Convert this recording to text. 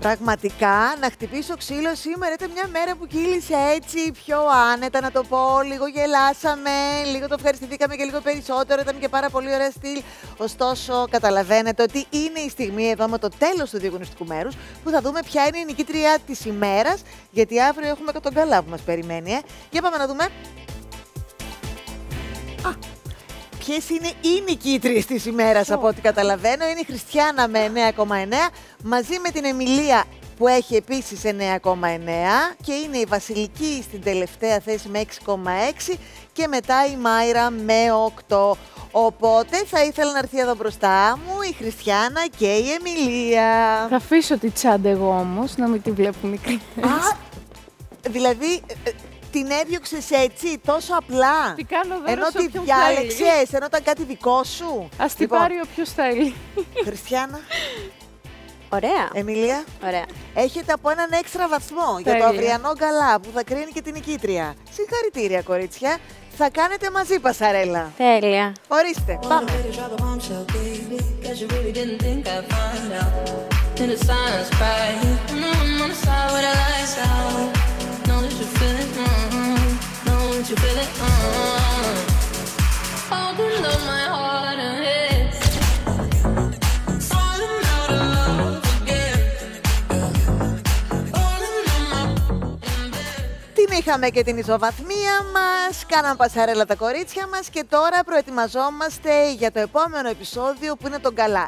Πραγματικά να χτυπήσω ξύλο σήμερα ήταν μια μέρα που κύλησε έτσι πιο άνετα να το πω. Λίγο γελάσαμε, λίγο το ευχαριστηθήκαμε και λίγο περισσότερο. Ήταν και πάρα πολύ ωραία στυλ. Ωστόσο, καταλαβαίνετε ότι είναι η στιγμή εδώ με το τέλος του διαγωνιστικού μέρους που θα δούμε ποια είναι η νικήτρια της ημέρας. Γιατί αύριο έχουμε και τον καλά που μας περιμένει. Ε. Για πάμε να δούμε. Α, ποιε είναι οι νικήτριε της ημέρας από ό,τι καταλαβαίνω. Είναι η Χριστιανά με 9,9 μαζί με την Εμιλία που έχει επίσης 9,9 και είναι η Βασιλική στην τελευταία θέση με 6,6 και μετά η Μάιρα με 8. Οπότε θα ήθελα να έρθει εδώ μπροστά μου η Χριστιανά και η Εμιλία. Θα αφήσω τη τσάντα εγώ όμως, να μην τη βλέπουν οι Α, δηλαδή ε, την έδιωξες έτσι, τόσο απλά; Τι κάνω δώρο Ενώ σε τη όποιον διάλεξες, θέλει. ενώ ήταν κάτι δικό σου; Ας τη Λοιπόν, πάρει όποιος θέλει. Χριστιανά, Ωραία. Εμιλία, Ωραία. έχετε από έναν έξτρα βαθμό για το Τέλεια. αυριανό γκαλά που θα κρίνει και την νικήτρια. Συγχαρητήρια, κορίτσια. Θα κάνετε μαζί πασαρέλα. Τέλεια. Ορίστε, πάμε. Ready you feel it, mm Open up my heart and head. Falling out of love again. Falling on my Την είχαμε και την ισοβαθμία μας, κάναμε πασαρέλα τα κορίτσια μας και τώρα προετοιμαζόμαστε για το επόμενο επεισόδιο που είναι τον καλά.